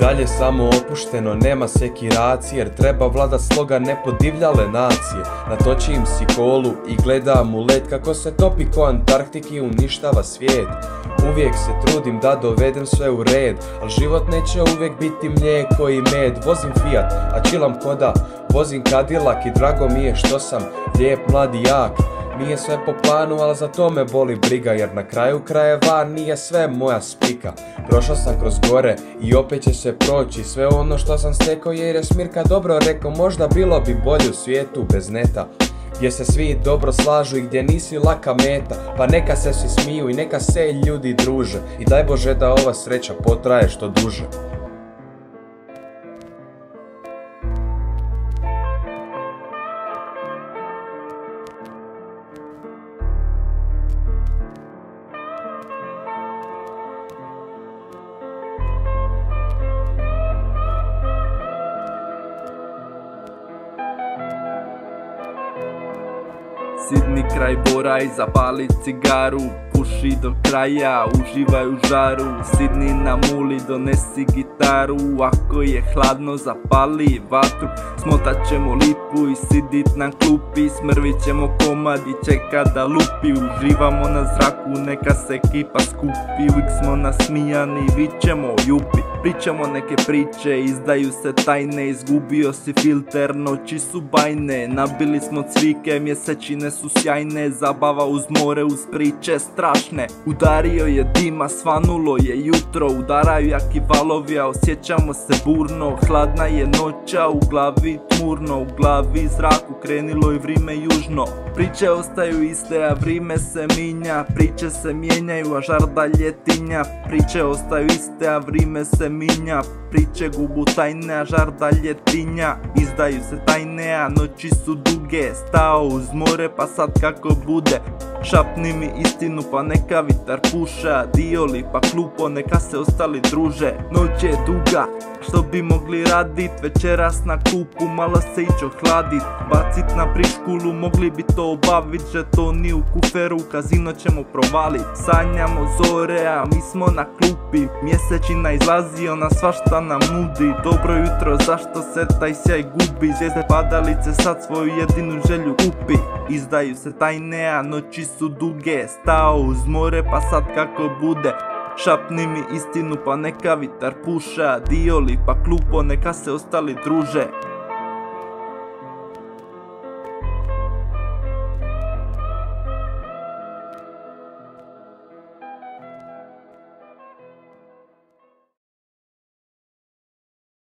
dalje samo opušteno, nema sekiracije Jer treba vlada sloga ne podivljale nacije. Natoči im si kolu i gleda mu let Kako se topi ko Antarktiki i uništava svijet. Uvijek se trudim da dovedem sve u red Al život neće uvijek biti mlijeko i med. Vozim Fiat, a čilam koda Vozim Cadillac i drago mi je što sam lijep, mlad i jak nije sve po planu, ali za to me boli briga Jer na kraju krajeva nije sve moja spika. Prošao sam kroz gore i opet će se proći Sve ono što sam stekao jer je Smirka dobro rekao Možda bilo bi bolje u svijetu bez neta. Gdje se svi dobro slažu i gdje nisi laka meta. Pa neka se svi smiju i neka se ljudi druže. I daj Bože da ova sreća potraje što duže Sidni kraj bora i zapali cigaru Puši do kraja, uživaj u žaru. Sidni na muli, donesi gitaru. Ako je hladno, zapali vatru. Smotat ćemo lipu i sidit na klupi. Smrvit ćemo komad i čeka da lupi. Uživamo na zraku, neka se ekipa skupi. Uvijek smo nasmijani, ćemo jupi. Pričamo neke priče, izdaju se tajne. Izgubio si filter, noći su bajne. Nabili smo cvike, mjesečine su sjajne. Zabava uz more, uz priče strašne. Udario je dima, svanulo je jutro Udaraju jaki valovi, a osjećamo se burno. Hladna je noća, u glavi tmurno U glavi zraku, krenilo je vrime južno. Priče ostaju iste, a vrime se minja. Priče se mijenjaju, a žar dalje tinja Priče ostaju iste, a vrime se minja. Priče gubu tajne, a žar dalje tinja Izdaju se tajne, a noći su duge. Stao uz more, pa sad kako bude Šapni mi istinu pa neka vitar puša Dioli pa klupo neka se ostali druže. Noć je duga što bi mogli radit Večeras na kupu malo se ić ohladit Bacit na priškulu mogli bi to obavit ni u kuferu kazino ćemo provalit. Sanjamo zore a mi smo na klupi Mjesečina izlazi ona svašta nam nudi. Dobro jutro zašto se taj sjaj gubi? Zvijezde padalice sad svoju jedinu želju kupi. Izdaju se tajne a noći su duge Stao uz more pa sad kako bude Šapni mi istinu pa neka vitar puša Dioli pa klupo neka se ostali druže